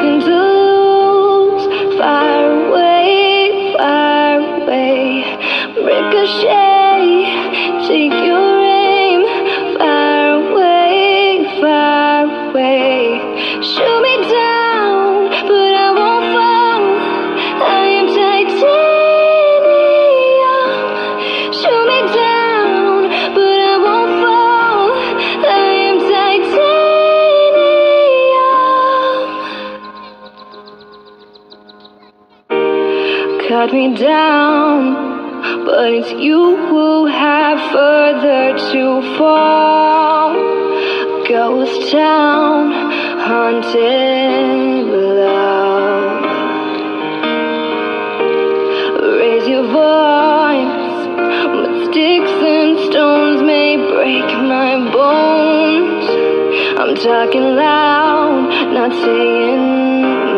nothing to lose. Away, away. Ricochet, take your aim. Away, away. Cut me down, but it's you who have further to fall. Ghost town, haunted love. Raise your voice, but sticks and stones may break my bones. I'm talking loud, not saying